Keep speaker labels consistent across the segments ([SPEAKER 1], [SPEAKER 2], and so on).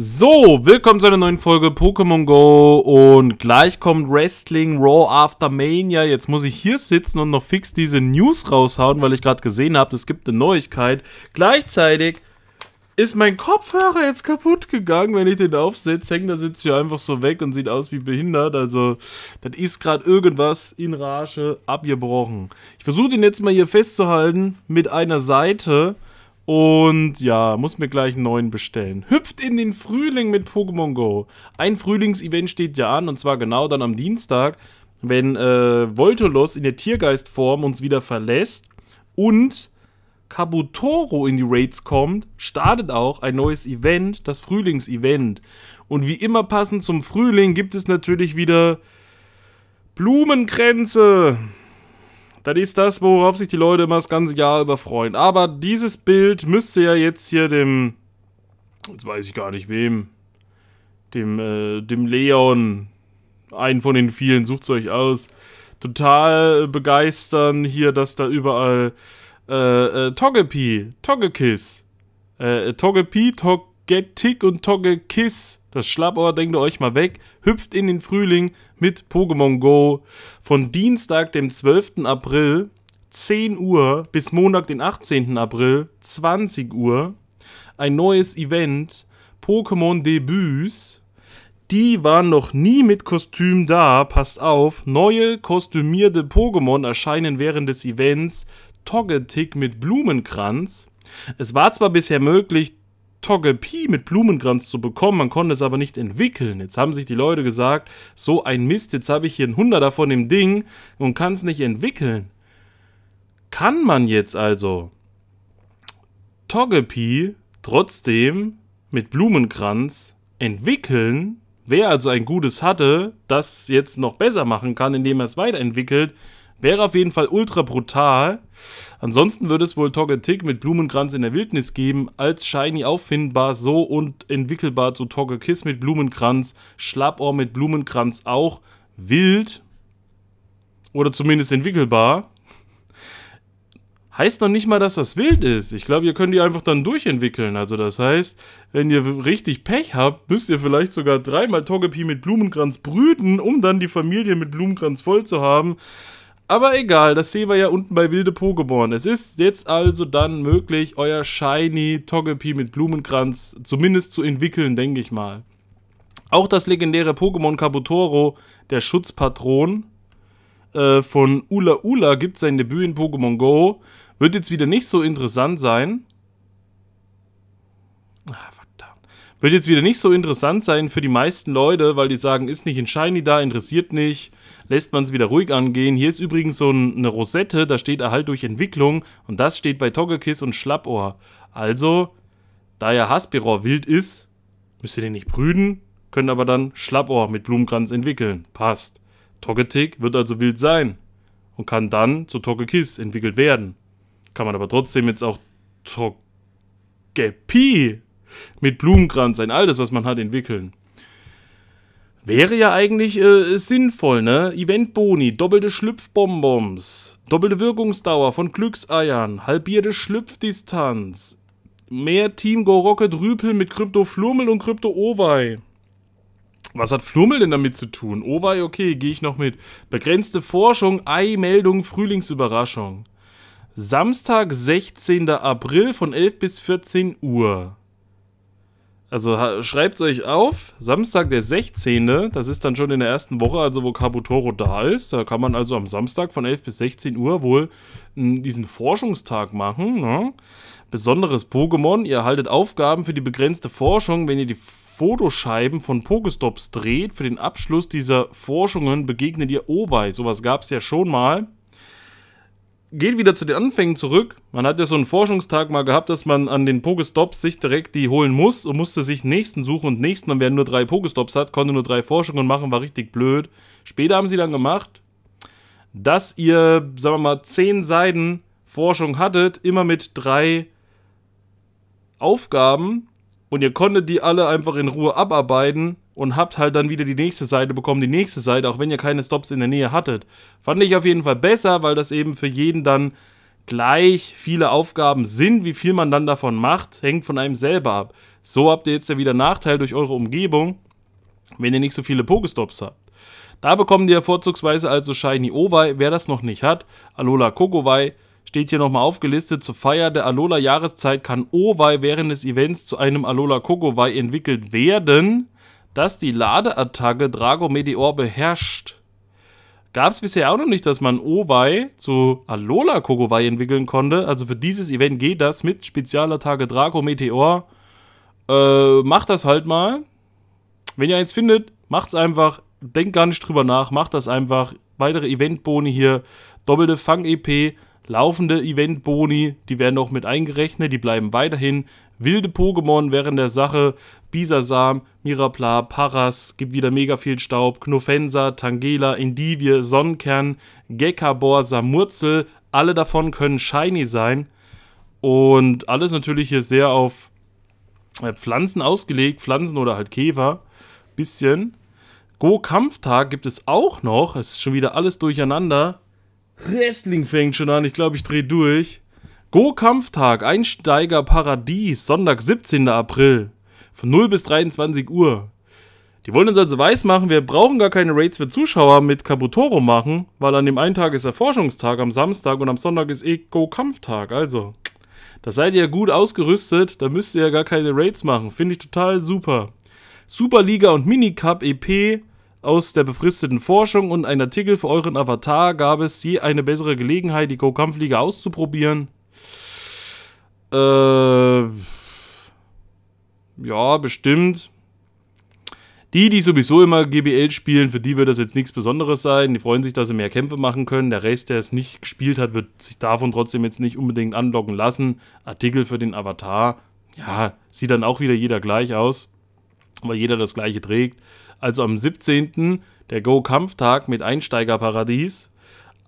[SPEAKER 1] So, willkommen zu einer neuen Folge Pokémon Go und gleich kommt Wrestling Raw After Mania. Jetzt muss ich hier sitzen und noch fix diese News raushauen, weil ich gerade gesehen habe, es gibt eine Neuigkeit. Gleichzeitig ist mein Kopfhörer jetzt kaputt gegangen, wenn ich den aufsetze. Hängt der sitzt hier einfach so weg und sieht aus wie behindert. Also, das ist gerade irgendwas in Rage abgebrochen. Ich versuche den jetzt mal hier festzuhalten mit einer Seite. Und ja, muss mir gleich einen neuen bestellen. Hüpft in den Frühling mit Pokémon Go. Ein Frühlingsevent steht ja an, und zwar genau dann am Dienstag, wenn äh, Voltolos in der Tiergeistform uns wieder verlässt und Kabutoro in die Raids kommt, startet auch ein neues Event, das Frühlingsevent. Und wie immer passend zum Frühling gibt es natürlich wieder Blumenkränze. Das ist das, worauf sich die Leute immer das ganze Jahr über freuen. Aber dieses Bild müsste ja jetzt hier dem, jetzt weiß ich gar nicht wem, dem, äh, dem Leon, einen von den vielen, sucht's euch aus, total begeistern hier, dass da überall äh, äh, Togepi, Togekiss, äh, Togepi, Togetic und Togekiss das Schlappohr denkt ihr euch mal weg, hüpft in den Frühling mit Pokémon Go von Dienstag, dem 12. April, 10 Uhr bis Montag, den 18. April, 20 Uhr. Ein neues Event, Pokémon Debüts. Die waren noch nie mit Kostüm da, passt auf. Neue kostümierte Pokémon erscheinen während des Events. Togetic mit Blumenkranz. Es war zwar bisher möglich, Togepi mit Blumenkranz zu bekommen, man konnte es aber nicht entwickeln. Jetzt haben sich die Leute gesagt, so ein Mist, jetzt habe ich hier ein Hunderter von dem Ding und kann es nicht entwickeln. Kann man jetzt also Togepi trotzdem mit Blumenkranz entwickeln? Wer also ein gutes hatte, das jetzt noch besser machen kann, indem er es weiterentwickelt, Wäre auf jeden Fall ultra brutal. Ansonsten würde es wohl Togetic mit Blumenkranz in der Wildnis geben, als Shiny auffindbar, so und entwickelbar zu Togekiss mit Blumenkranz, Schlappohr mit Blumenkranz auch, wild oder zumindest entwickelbar. Heißt noch nicht mal, dass das wild ist. Ich glaube, ihr könnt die einfach dann durchentwickeln. Also das heißt, wenn ihr richtig Pech habt, müsst ihr vielleicht sogar dreimal Togepi mit Blumenkranz brüten, um dann die Familie mit Blumenkranz voll zu haben. Aber egal, das sehen wir ja unten bei Wilde Pokémon. Es ist jetzt also dann möglich, euer Shiny Togepi mit Blumenkranz zumindest zu entwickeln, denke ich mal. Auch das legendäre Pokémon Kabutoro, der Schutzpatron äh, von Ula Ula, gibt sein Debüt in Pokémon Go. Wird jetzt wieder nicht so interessant sein. Verdammt. Wird jetzt wieder nicht so interessant sein für die meisten Leute, weil die sagen, ist nicht ein Shiny da, interessiert nicht lässt man es wieder ruhig angehen. Hier ist übrigens so eine Rosette, da steht Erhalt durch Entwicklung und das steht bei Togekiss und Schlappohr. Also, da ja Haspiror wild ist, müsst ihr den nicht brüden, könnt aber dann Schlappohr mit Blumenkranz entwickeln. Passt. Togetic wird also wild sein und kann dann zu Togekiss entwickelt werden. Kann man aber trotzdem jetzt auch Togepi mit Blumenkranz, ein alles, was man hat, entwickeln. Wäre ja eigentlich äh, sinnvoll, ne? Eventboni, doppelte Schlüpfbonbons, doppelte Wirkungsdauer von Glückseiern, halbierte Schlüpfdistanz, mehr Team Go Rocket Rüpel mit Krypto Flurmel und Krypto Owei. Was hat Flummel denn damit zu tun? Owei, okay, gehe ich noch mit. Begrenzte Forschung, Ei-Meldung, Frühlingsüberraschung. Samstag, 16. April von 11 bis 14 Uhr. Also schreibt es euch auf, Samstag der 16., das ist dann schon in der ersten Woche, also wo Kabutoro da ist. Da kann man also am Samstag von 11 bis 16 Uhr wohl hm, diesen Forschungstag machen. Ne? Besonderes Pokémon, ihr erhaltet Aufgaben für die begrenzte Forschung, wenn ihr die Fotoscheiben von Pokestops dreht. Für den Abschluss dieser Forschungen begegnet ihr Owei. Sowas gab es ja schon mal geht wieder zu den Anfängen zurück. Man hat ja so einen Forschungstag mal gehabt, dass man an den Pokestops sich direkt die holen muss und musste sich nächsten suchen und nächsten. Und wer nur drei Pokestops hat, konnte nur drei Forschungen machen, war richtig blöd. Später haben sie dann gemacht, dass ihr, sagen wir mal, zehn Seiten Forschung hattet, immer mit drei Aufgaben und ihr konntet die alle einfach in Ruhe abarbeiten und habt halt dann wieder die nächste Seite bekommen, die nächste Seite, auch wenn ihr keine Stops in der Nähe hattet. Fand ich auf jeden Fall besser, weil das eben für jeden dann gleich viele Aufgaben sind. Wie viel man dann davon macht, hängt von einem selber ab. So habt ihr jetzt ja wieder Nachteil durch eure Umgebung, wenn ihr nicht so viele Pokestops habt. Da bekommen ihr vorzugsweise also Shiny Owei. Wer das noch nicht hat, Alola Kokowai, steht hier nochmal aufgelistet. Zur Feier der Alola Jahreszeit kann Owei während des Events zu einem Alola Kokowai entwickelt werden, das die Ladeattacke Drago Meteor beherrscht. Gab es bisher auch noch nicht, dass man Owei zu Alola Kokowai entwickeln konnte. Also für dieses Event geht das mit Spezialattacke Drago Meteor. Äh, macht das halt mal. Wenn ihr eins findet, macht's einfach denkt gar nicht drüber nach, macht das einfach. Weitere Eventboni hier, doppelte Fang-EP, laufende Eventboni, die werden auch mit eingerechnet, die bleiben weiterhin. Wilde Pokémon während der Sache, Bisasam, Mirapla, Paras, gibt wieder mega viel Staub, Knofensa, Tangela, Indivie, Sonnenkern, Gekabor, Samurzel, alle davon können shiny sein. Und alles natürlich hier sehr auf äh, Pflanzen ausgelegt, Pflanzen oder halt Käfer. Bisschen. Go-Kampftag gibt es auch noch. Es ist schon wieder alles durcheinander. Wrestling fängt schon an. Ich glaube, ich drehe durch. Go-Kampftag, Einsteiger Paradies, Sonntag, 17. April. Von 0 bis 23 Uhr. Die wollen uns also weiß machen, wir brauchen gar keine Raids für Zuschauer mit Kabutoro machen, weil an dem einen Tag ist Erforschungstag, am Samstag und am Sonntag ist eh Go-Kampftag. Also, da seid ihr gut ausgerüstet, da müsst ihr ja gar keine Raids machen. Finde ich total super. Superliga und Minicup EP aus der befristeten Forschung und ein Artikel für euren Avatar gab es je eine bessere Gelegenheit, die Go-Kampfliga auszuprobieren. Äh, ja, bestimmt. Die, die sowieso immer GBL spielen, für die wird das jetzt nichts Besonderes sein. Die freuen sich, dass sie mehr Kämpfe machen können. Der Rest, der es nicht gespielt hat, wird sich davon trotzdem jetzt nicht unbedingt anlocken lassen. Artikel für den Avatar, ja, sieht dann auch wieder jeder gleich aus, weil jeder das gleiche trägt also am 17. der Go-Kampftag mit Einsteigerparadies.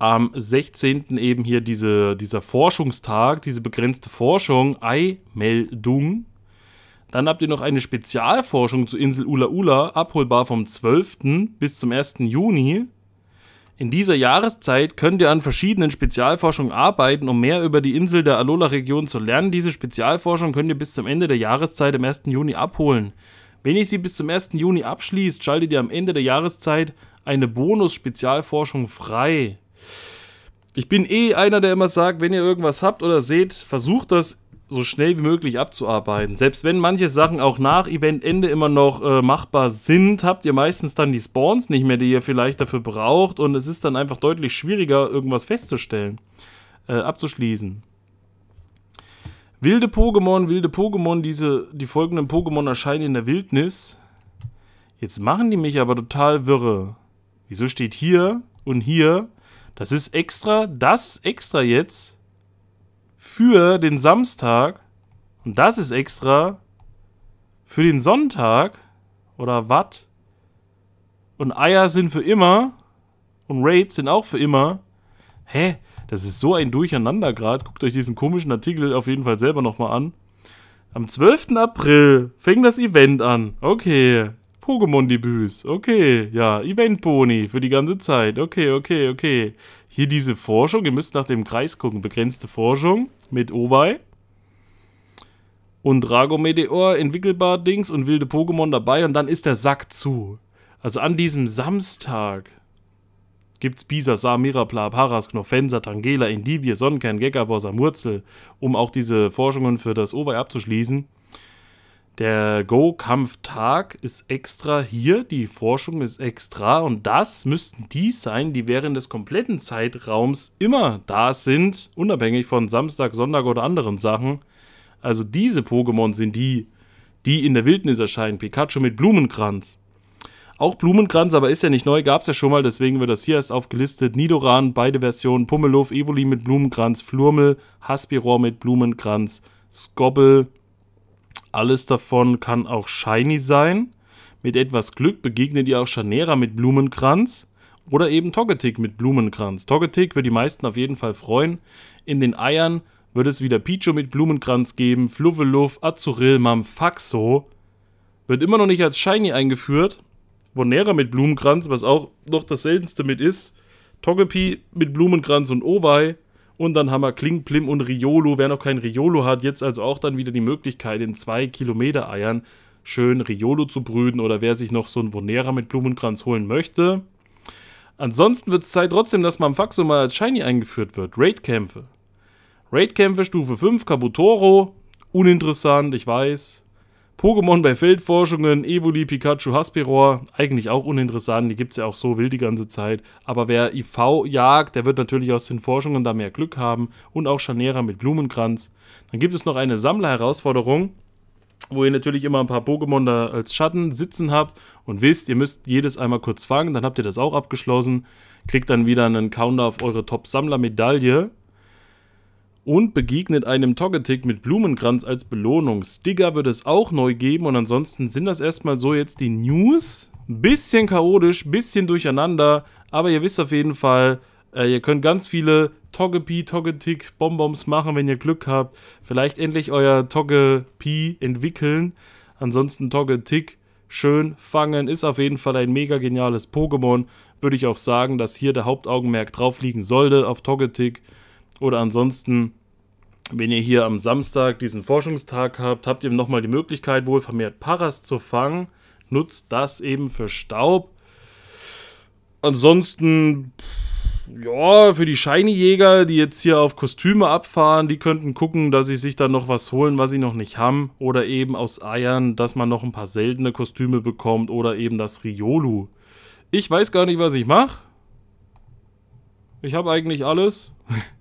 [SPEAKER 1] Am 16. eben hier diese, dieser Forschungstag, diese begrenzte Forschung, Ei-Meldung. Dann habt ihr noch eine Spezialforschung zur Insel Ula Ula, abholbar vom 12. bis zum 1. Juni. In dieser Jahreszeit könnt ihr an verschiedenen Spezialforschungen arbeiten, um mehr über die Insel der Alola-Region zu lernen. Diese Spezialforschung könnt ihr bis zum Ende der Jahreszeit am 1. Juni abholen. Wenn ihr sie bis zum 1. Juni abschließt, schaltet ihr am Ende der Jahreszeit eine Bonus-Spezialforschung frei. Ich bin eh einer, der immer sagt, wenn ihr irgendwas habt oder seht, versucht das so schnell wie möglich abzuarbeiten. Selbst wenn manche Sachen auch nach Eventende immer noch äh, machbar sind, habt ihr meistens dann die Spawns nicht mehr, die ihr vielleicht dafür braucht und es ist dann einfach deutlich schwieriger, irgendwas festzustellen, äh, abzuschließen. Wilde Pokémon, wilde Pokémon, diese, die folgenden Pokémon erscheinen in der Wildnis. Jetzt machen die mich aber total wirre. Wieso steht hier und hier? Das ist extra, das ist extra jetzt für den Samstag und das ist extra für den Sonntag oder was? Und Eier sind für immer und Raids sind auch für immer. Hä? Das ist so ein Durcheinander gerade. Guckt euch diesen komischen Artikel auf jeden Fall selber nochmal an. Am 12. April fängt das Event an. Okay. Pokémon-Debüts. Okay. Ja, Event-Boni für die ganze Zeit. Okay, okay, okay. Hier diese Forschung. Ihr müsst nach dem Kreis gucken. Begrenzte Forschung mit Owei. Und Drago Meteor, entwickelbar Dings und wilde Pokémon dabei. Und dann ist der Sack zu. Also an diesem Samstag gibt's Bisa, Samira, Pla, Paras, Knofensa, Tangela, Indivir, Sonnenkern, Gekabor, Murzel, um auch diese Forschungen für das Owei abzuschließen. Der Go-Kampftag ist extra hier, die Forschung ist extra und das müssten die sein, die während des kompletten Zeitraums immer da sind, unabhängig von Samstag, Sonntag oder anderen Sachen. Also diese Pokémon sind die, die in der Wildnis erscheinen. Pikachu mit Blumenkranz, auch Blumenkranz, aber ist ja nicht neu, gab es ja schon mal, deswegen wird das hier erst aufgelistet. Nidoran, beide Versionen, Pummeluff, Evoli mit Blumenkranz, Flurmel, Haspiror mit Blumenkranz, Skobble. Alles davon kann auch shiny sein. Mit etwas Glück begegnet ihr auch Chanera mit Blumenkranz oder eben Togetic mit Blumenkranz. Togetic wird die meisten auf jeden Fall freuen. In den Eiern wird es wieder Pichu mit Blumenkranz geben, Fluffeluff, Azuril, Mamfaxo. Wird immer noch nicht als Shiny eingeführt, Vonera mit Blumenkranz, was auch noch das seltenste mit ist. Togepi mit Blumenkranz und Owei. Und dann haben wir Kling, Plim und Riolo. Wer noch kein Riolo hat, jetzt also auch dann wieder die Möglichkeit, in 2 Kilometer Eiern schön Riolo zu brüten oder wer sich noch so ein Vonera mit Blumenkranz holen möchte. Ansonsten wird es Zeit trotzdem, dass man Faxo mal als Shiny eingeführt wird. Raid-Kämpfe. Raid-Kämpfe Stufe 5, Kabutoro. Uninteressant, ich weiß. Pokémon bei Feldforschungen, Evoli, Pikachu, Haspiror, eigentlich auch uninteressant, die gibt es ja auch so wild die ganze Zeit. Aber wer IV jagt, der wird natürlich aus den Forschungen da mehr Glück haben und auch Scharnera mit Blumenkranz. Dann gibt es noch eine Sammlerherausforderung, wo ihr natürlich immer ein paar Pokémon da als Schatten sitzen habt und wisst, ihr müsst jedes einmal kurz fangen, dann habt ihr das auch abgeschlossen, kriegt dann wieder einen Counter auf eure Top-Sammler-Medaille und begegnet einem Togetic mit Blumenkranz als Belohnung. Sticker wird es auch neu geben und ansonsten sind das erstmal so jetzt die News. Bisschen chaotisch, bisschen durcheinander, aber ihr wisst auf jeden Fall, äh, ihr könnt ganz viele Togepi, Togetic, Bonbons machen, wenn ihr Glück habt. Vielleicht endlich euer Togepi entwickeln. Ansonsten Togetic schön fangen, ist auf jeden Fall ein mega geniales Pokémon. Würde ich auch sagen, dass hier der Hauptaugenmerk drauf liegen sollte auf Togetic. Oder ansonsten, wenn ihr hier am Samstag diesen Forschungstag habt, habt ihr nochmal die Möglichkeit, wohl vermehrt Paras zu fangen. Nutzt das eben für Staub. Ansonsten, ja, für die Shiny-Jäger, die jetzt hier auf Kostüme abfahren, die könnten gucken, dass sie sich dann noch was holen, was sie noch nicht haben. Oder eben aus Eiern, dass man noch ein paar seltene Kostüme bekommt. Oder eben das Riolu. Ich weiß gar nicht, was ich mache. Ich habe eigentlich alles.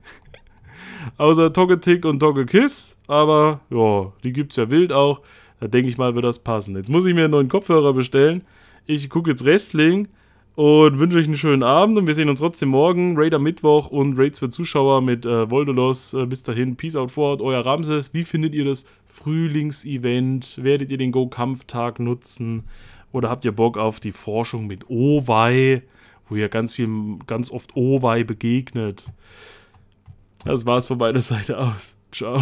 [SPEAKER 1] Außer Togetic und Togekiss. Aber ja, die gibt es ja wild auch. Da denke ich mal, wird das passen. Jetzt muss ich mir einen neuen Kopfhörer bestellen. Ich gucke jetzt Wrestling und wünsche euch einen schönen Abend. Und wir sehen uns trotzdem morgen. Raider Mittwoch und Raids für Zuschauer mit äh, Voldolos. Äh, bis dahin, Peace out fort, euer Ramses. Wie findet ihr das Frühlingsevent? Werdet ihr den Go-Kampftag nutzen? Oder habt ihr Bock auf die Forschung mit Owei, wo ihr ganz viel, ganz oft Owei begegnet? Das war's von meiner Seite aus. Ciao.